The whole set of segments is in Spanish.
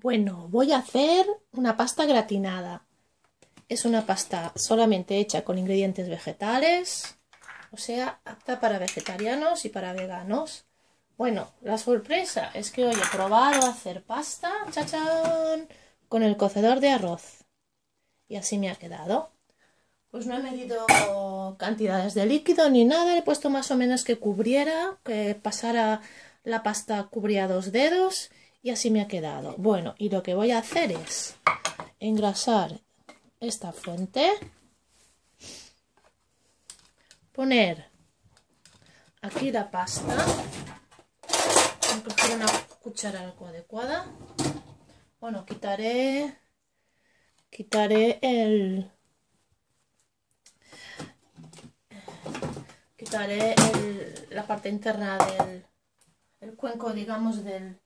Bueno, voy a hacer una pasta gratinada. Es una pasta solamente hecha con ingredientes vegetales, o sea, apta para vegetarianos y para veganos. Bueno, la sorpresa es que hoy he probado hacer pasta, chachán, con el cocedor de arroz. Y así me ha quedado. Pues no he medido cantidades de líquido ni nada, he puesto más o menos que cubriera, que pasara la pasta cubría dos dedos y así me ha quedado. Bueno, y lo que voy a hacer es engrasar esta fuente, poner aquí la pasta, coger una cuchara adecuada. Bueno, quitaré, quitaré el, quitaré la parte interna del el cuenco, digamos, del,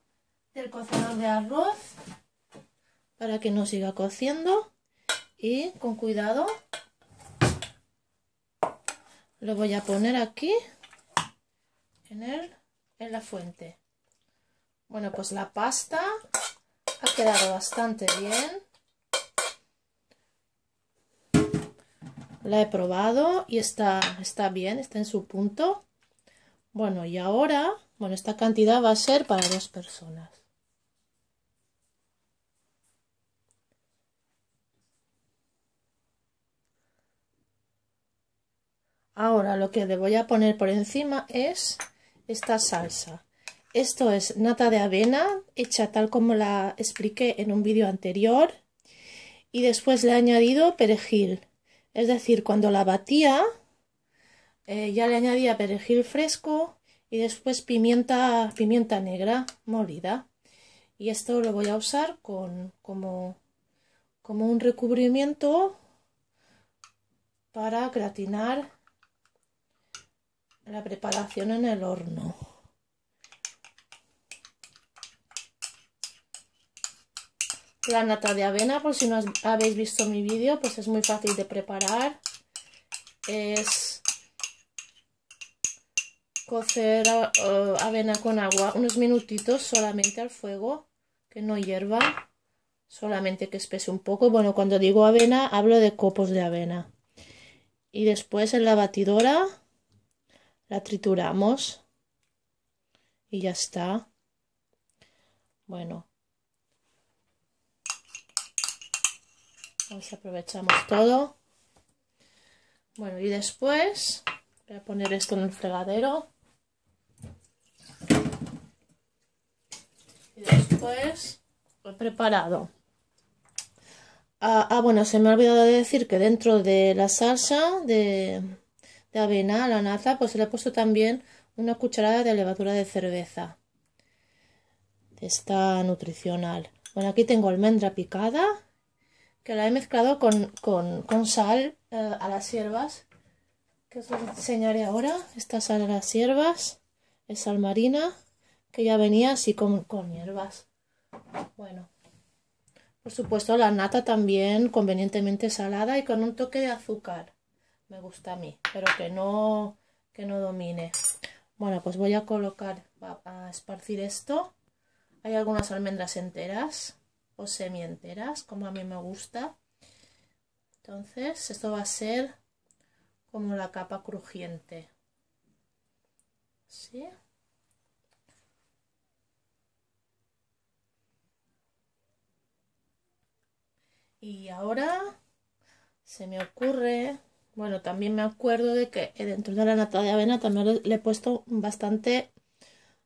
del cocedor de arroz para que no siga cociendo y con cuidado lo voy a poner aquí en, el, en la fuente. Bueno pues la pasta ha quedado bastante bien. La he probado y está, está bien, está en su punto. Bueno y ahora bueno esta cantidad va a ser para dos personas Ahora lo que le voy a poner por encima es esta salsa. Esto es nata de avena hecha tal como la expliqué en un vídeo anterior y después le he añadido perejil. Es decir, cuando la batía eh, ya le añadía perejil fresco y después pimienta, pimienta negra molida. Y esto lo voy a usar con, como, como un recubrimiento para gratinar la preparación en el horno. La nata de avena, por si no habéis visto mi vídeo, pues es muy fácil de preparar. Es cocer eh, avena con agua unos minutitos solamente al fuego, que no hierva, solamente que espese un poco. Bueno, cuando digo avena, hablo de copos de avena. Y después en la batidora la trituramos y ya está. Bueno, vamos aprovechamos todo. Bueno, y después voy a poner esto en el fregadero. Y después he preparado. Ah, ah, bueno, se me ha olvidado de decir que dentro de la salsa de, de avena a la nata, pues le he puesto también una cucharada de levadura de cerveza. De esta nutricional. Bueno, aquí tengo almendra picada, que la he mezclado con, sal eh, a las hierbas, que os enseñaré ahora. Esta sal a las hierbas es sal marina, que ya venía así con, con hierbas. Bueno, por supuesto la nata también convenientemente salada y con un toque de azúcar me gusta a mí, pero que no, que no domine. Bueno, pues voy a colocar, a, esparcir esto. Hay algunas almendras enteras o semi enteras, como a mí me gusta. Entonces, esto va a ser como la capa crujiente. ¿Sí? Y ahora se me ocurre bueno, también me acuerdo de que dentro de la nata de avena también le, he puesto bastante,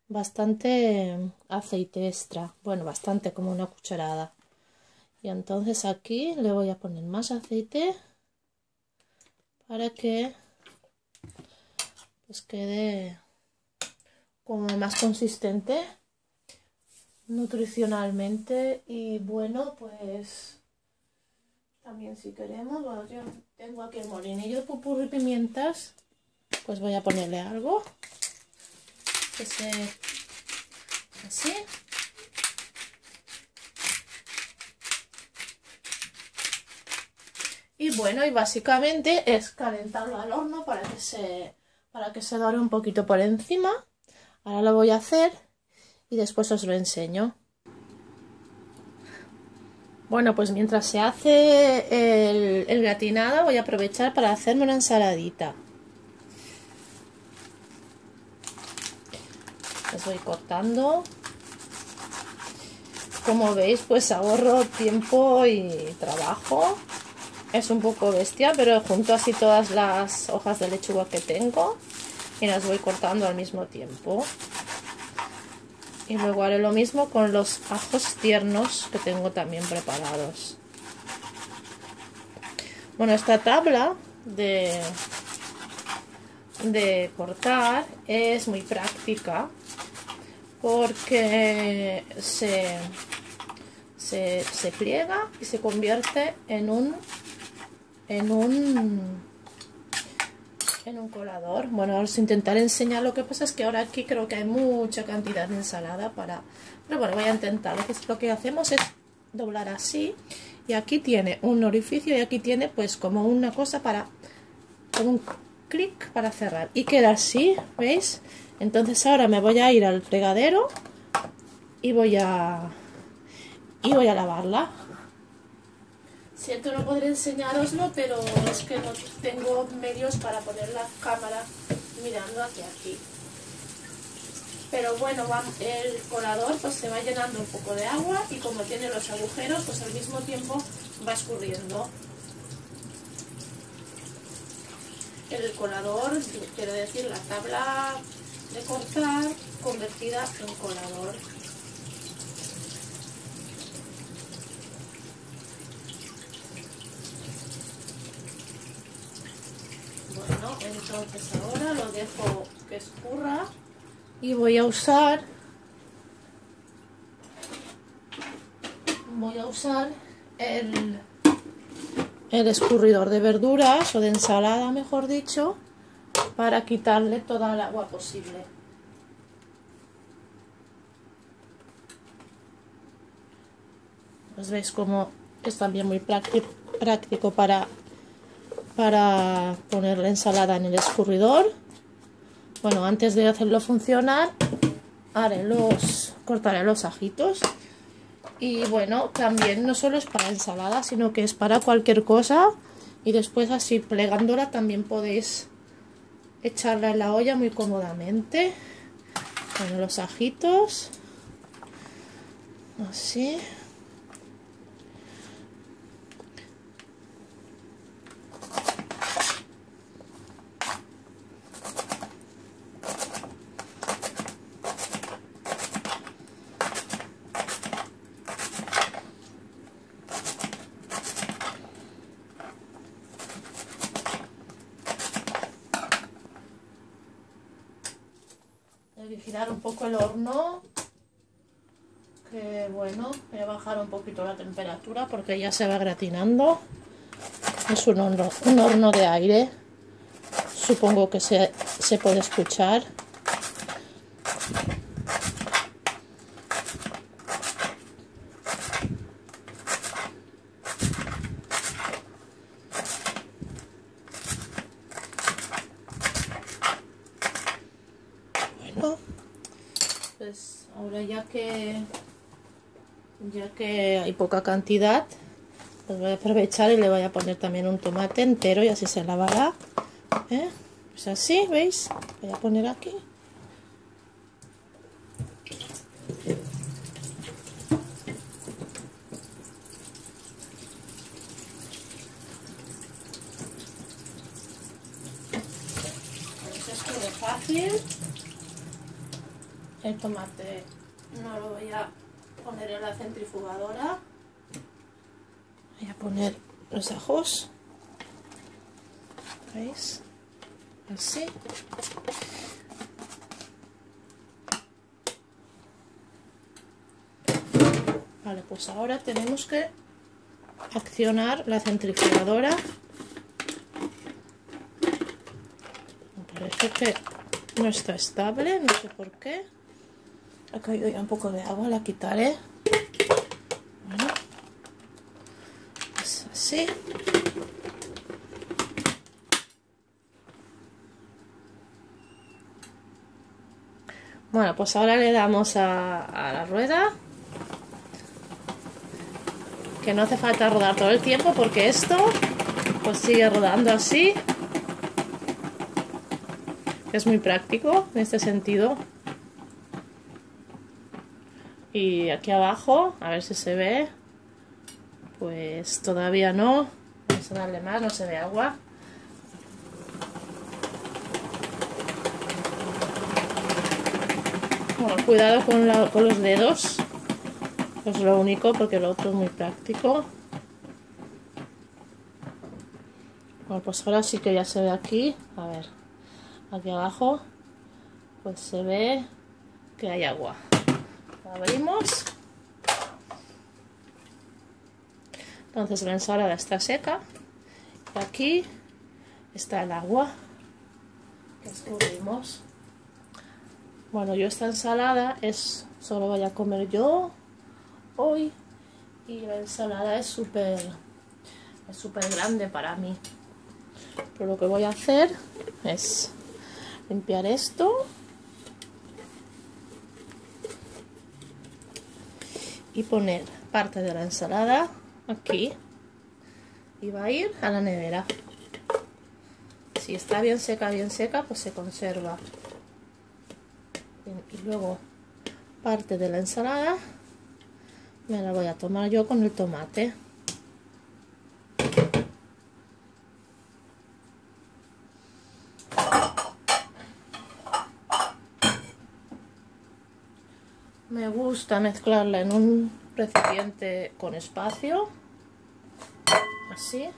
bastante aceite extra. Bueno, bastante, como una cucharada. Y entonces aquí le voy a poner más aceite para que pues quede como más consistente nutricionalmente y bueno pues también si queremos, bueno, tengo aquí el molinillo de pupurri y pimientas, pues voy a ponerle algo. Que se... así. Y bueno, y básicamente es calentarlo al horno para que se, para que se dore un poquito por encima. Ahora lo voy a hacer y después os lo enseño. Bueno, pues mientras se hace el, el gratinado voy a aprovechar para hacerme una ensaladita. Las voy cortando. Como veis, pues ahorro tiempo y trabajo. Es un poco bestia, pero junto así todas las hojas de lechuga que tengo y las voy cortando al mismo tiempo. Y luego haré lo mismo con los ajos tiernos que tengo también preparados. Bueno, esta tabla de, de cortar es muy práctica porque se, se, se pliega y se convierte en un en un en un colador. Bueno, os intentaré enseñar. Lo que pasa es que ahora aquí creo que hay mucha cantidad de ensalada para... Pero bueno, voy a intentar. Lo que, hacemos es doblar así. Y aquí tiene un orificio y aquí tiene pues como una cosa para... Como un clic para cerrar. Y queda así, ¿veis? Entonces ahora me voy a ir al fregadero y voy a... Y voy a lavarla. Siento no podré enseñaroslo, pero es que no tengo medios para poner la cámara mirando hacia aquí. Pero bueno, el colador pues se va llenando un poco de agua y como tiene los agujeros, pues al mismo tiempo va escurriendo. El colador, quiero decir, la tabla de cortar convertida en colador. Entonces ahora lo dejo que escurra y voy a usar voy a usar el, el escurridor de verduras o de ensalada mejor dicho para quitarle toda el agua posible. Pues veis como es también muy práctico para para poner la ensalada en el escurridor. Bueno, antes de hacerlo funcionar, haré los, cortaré los ajitos. Y bueno, también no solo es para ensalada, sino que es para cualquier cosa. Y después así plegándola también podéis echarla en la olla muy cómodamente. Bueno, los ajitos. Así. Vigilar un poco el horno. Que bueno voy a bajar un poquito la temperatura porque ya se va gratinando. Es un horno, un horno de aire. Supongo que se, se puede escuchar pues ahora ya que ya que hay poca cantidad pues voy a aprovechar y le voy a poner también un tomate entero y así se lavará ¿eh? pues así veis voy a poner aquí pues esto es fácil el tomate no lo voy a poner en la centrifugadora. Voy a poner los ajos. ¿Veis? Así. Vale, pues ahora tenemos que accionar la centrifugadora. Me parece que no está estable, no sé por qué. Ha caído ya un poco de agua, la quitaré. Bueno, es así. Bueno, pues ahora le damos a, a la rueda. que no hace falta rodar todo el tiempo porque esto pues sigue rodando así. Es muy práctico en este sentido. Y aquí abajo, a ver si se ve, pues todavía no. Vamos a darle más, no se ve agua. Bueno, cuidado con, con los dedos. Es lo único porque lo otro es muy práctico. Bueno, pues ahora sí que ya se ve aquí. A ver, aquí abajo, pues se ve que hay agua. Abrimos. Entonces la ensalada está seca. Y aquí está el agua que escurrimos. Bueno, yo esta ensalada es solo voy a comer yo hoy y la ensalada es súper es súper grande para mí. Pero lo que voy a hacer es limpiar esto y poner parte de la ensalada aquí y va a ir a la nevera. Si está bien seca, bien seca, pues se conserva. Y luego parte de la ensalada me la voy a tomar yo con el tomate. Me gusta mezclarla en un recipiente con espacio así.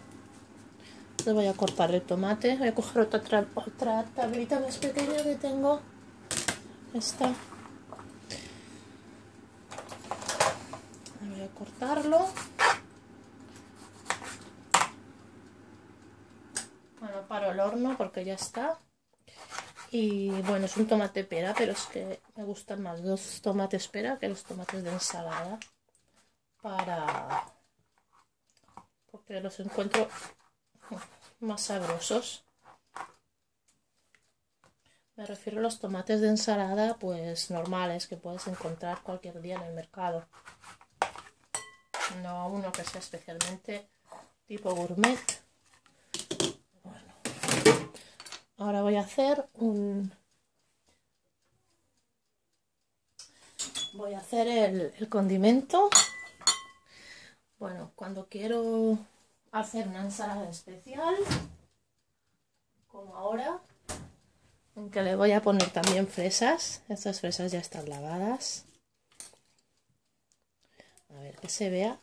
Le voy a cortar el tomate. Voy a coger otra, otra tablita más pequeña que tengo. Esta. Voy a cortarlo. Bueno paro el horno porque ya está y bueno es un tomate pera pero es que me gustan más los tomates pera que los tomates de ensalada para porque los encuentro más sabrosos. Me refiero a los tomates de ensalada pues normales que puedes encontrar cualquier día en el mercado. No uno que sea especialmente tipo gourmet bueno ahora voy a hacer un voy a hacer el, condimento bueno, cuando quiero hacer una ensalada especial, como ahora, en que le voy a poner también fresas. Estas fresas ya están lavadas. A ver que se vea.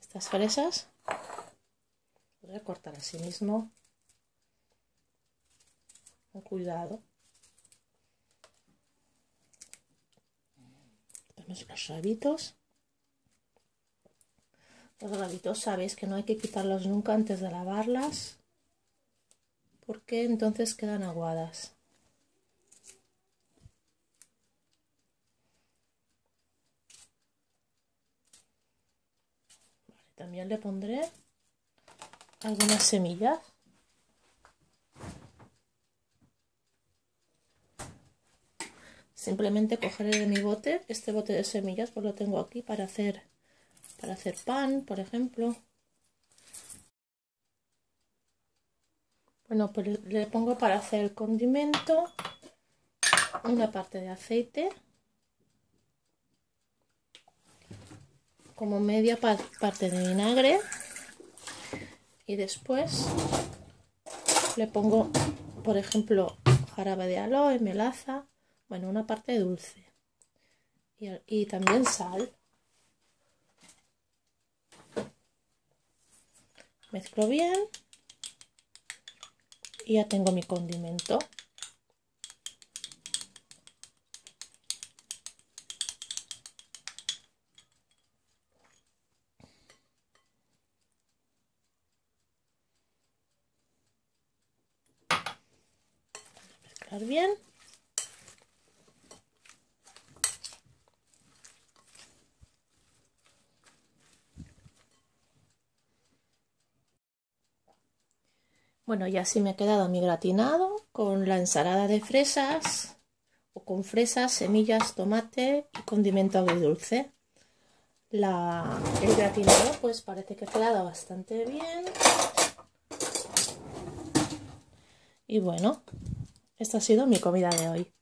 Estas fresas. Voy a cortar así mismo. Cuidado. Tenemos los rabitos. Los rabitos sabéis que no hay que quitarlos nunca antes de lavarlas porque entonces quedan aguadas. también le pondré algunas semillas. Simplemente cogeré de mi bote, este bote de semillas, pues lo tengo aquí para hacer para hacer pan, por ejemplo. Bueno, pues le pongo para hacer el condimento una parte de aceite, como media parte de vinagre y después le pongo, por ejemplo, jarabe de aloe, melaza, bueno, una parte dulce y, y también sal. Mezclo bien. Y ya tengo mi condimento. Mezclar bien. Bueno, y así me ha quedado mi gratinado con la ensalada de fresas o con fresas, semillas, tomate y condimento agridulce. La, el gratinado pues parece que ha quedado bastante bien. Y bueno, esta ha sido mi comida de hoy.